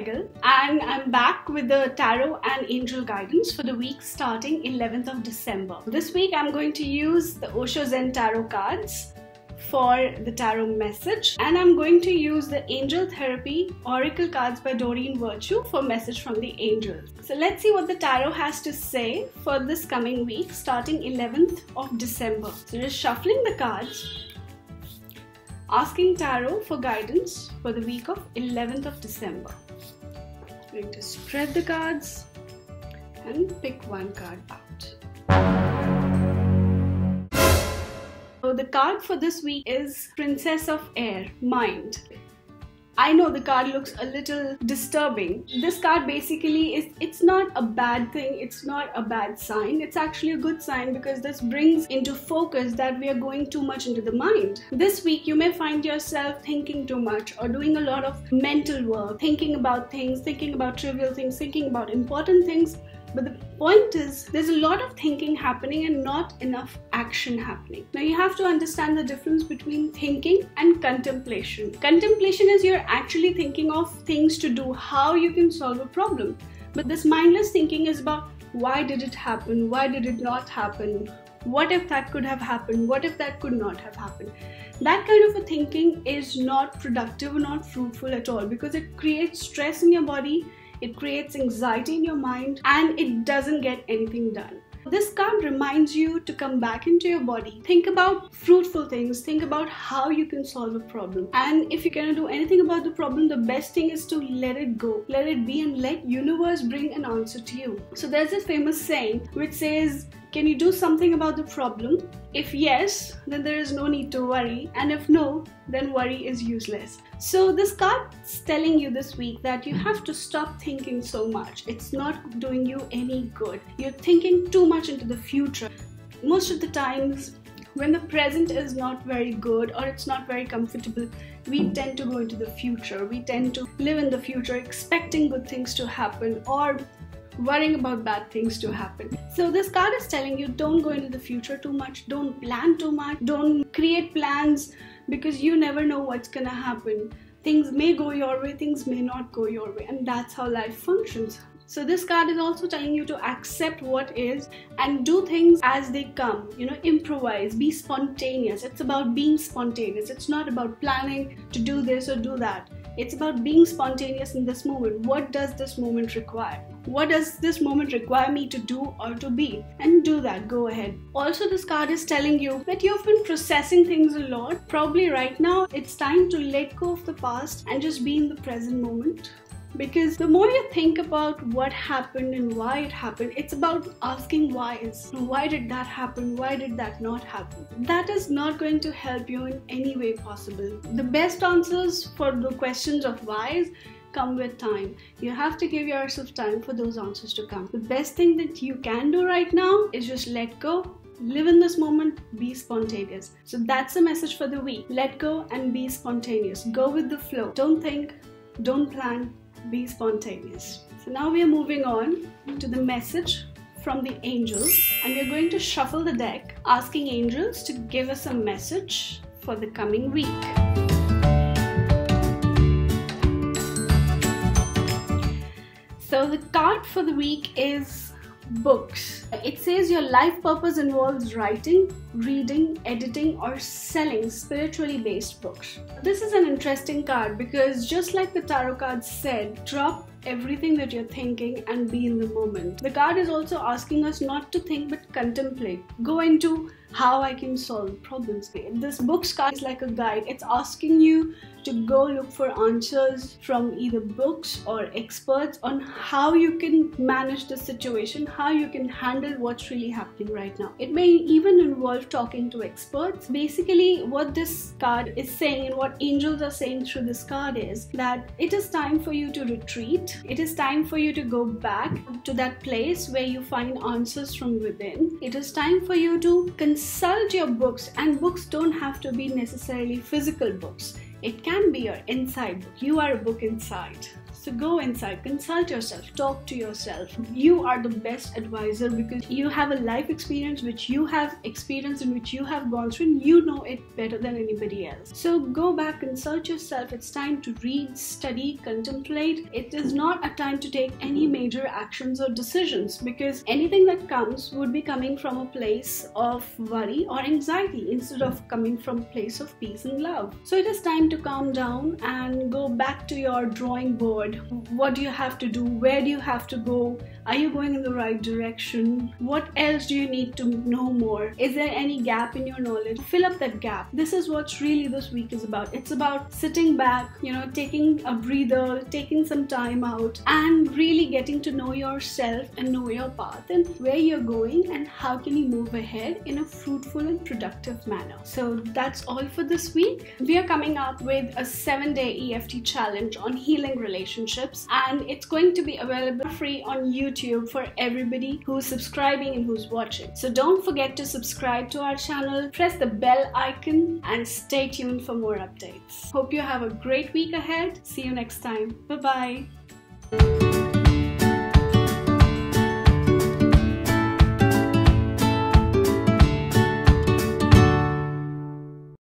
And I'm back with the tarot and angel guidance for the week starting 11th of December. This week I'm going to use the Osho Zen Tarot cards for the tarot message and I'm going to use the Angel Therapy Oracle cards by Doreen Virtue for message from the angels. So let's see what the tarot has to say for this coming week starting 11th of December. So just shuffling the cards asking tarot for guidance for the week of 11th of December. I'm going to spread the cards and pick one card out. So the card for this week is Princess of Air, Mind. I know the card looks a little disturbing. This card basically is it's not a bad thing, it's not a bad sign. It's actually a good sign because this brings into focus that we are going too much into the mind. This week you may find yourself thinking too much or doing a lot of mental work, thinking about things, thinking about trivial things, thinking about important things but the point is, there's a lot of thinking happening and not enough action happening. Now, you have to understand the difference between thinking and contemplation. Contemplation is you're actually thinking of things to do, how you can solve a problem. But this mindless thinking is about why did it happen? Why did it not happen? What if that could have happened? What if that could not have happened? That kind of a thinking is not productive or not fruitful at all because it creates stress in your body it creates anxiety in your mind, and it doesn't get anything done. This card reminds you to come back into your body. Think about fruitful things. Think about how you can solve a problem. And if you cannot do anything about the problem, the best thing is to let it go. Let it be and let universe bring an answer to you. So there's a famous saying which says, can you do something about the problem? If yes, then there is no need to worry, and if no, then worry is useless. So, this card is telling you this week that you have to stop thinking so much. It's not doing you any good. You're thinking too much into the future. Most of the times, when the present is not very good or it's not very comfortable, we tend to go into the future. We tend to live in the future expecting good things to happen or worrying about bad things to happen. So this card is telling you don't go into the future too much, don't plan too much, don't create plans because you never know what's gonna happen. Things may go your way, things may not go your way, and that's how life functions. So this card is also telling you to accept what is and do things as they come. You know, improvise, be spontaneous. It's about being spontaneous. It's not about planning to do this or do that. It's about being spontaneous in this moment. What does this moment require? What does this moment require me to do or to be? And do that, go ahead. Also, this card is telling you that you've been processing things a lot. Probably right now, it's time to let go of the past and just be in the present moment because the more you think about what happened and why it happened it's about asking whys why did that happen why did that not happen that is not going to help you in any way possible the best answers for the questions of whys come with time you have to give yourself time for those answers to come the best thing that you can do right now is just let go live in this moment, be spontaneous. So that's the message for the week. Let go and be spontaneous. Go with the flow. Don't think, don't plan, be spontaneous. So now we are moving on to the message from the angels and we're going to shuffle the deck asking angels to give us a message for the coming week. So the card for the week is books. It says your life purpose involves writing, reading, editing, or selling spiritually based books. This is an interesting card because just like the tarot card said, drop everything that you're thinking and be in the moment. The card is also asking us not to think but contemplate. Go into how I can solve problems. This book's card is like a guide. It's asking you to go look for answers from either books or experts on how you can manage the situation, how you can handle what's really happening right now. It may even involve talking to experts. Basically, what this card is saying and what angels are saying through this card is that it is time for you to retreat. It is time for you to go back to that place where you find answers from within. It is time for you to consult your books, and books don't have to be necessarily physical books. It can be your inside book. You are a book inside. So go inside, consult yourself, talk to yourself. You are the best advisor because you have a life experience which you have experienced and which you have gone through and you know it better than anybody else. So go back, consult yourself. It's time to read, study, contemplate. It is not a time to take any major actions or decisions because anything that comes would be coming from a place of worry or anxiety instead of coming from a place of peace and love. So it is time to calm down and go back to your drawing board. What do you have to do? Where do you have to go? Are you going in the right direction? What else do you need to know more? Is there any gap in your knowledge? Fill up that gap. This is what really this week is about. It's about sitting back, you know, taking a breather, taking some time out, and really getting to know yourself and know your path and where you're going and how can you move ahead in a fruitful and productive manner. So that's all for this week. We are coming up with a seven day EFT challenge on healing relationships, and it's going to be available free on YouTube for everybody who's subscribing and who's watching. So don't forget to subscribe to our channel, press the bell icon, and stay tuned for more updates. Hope you have a great week ahead. See you next time. Bye bye.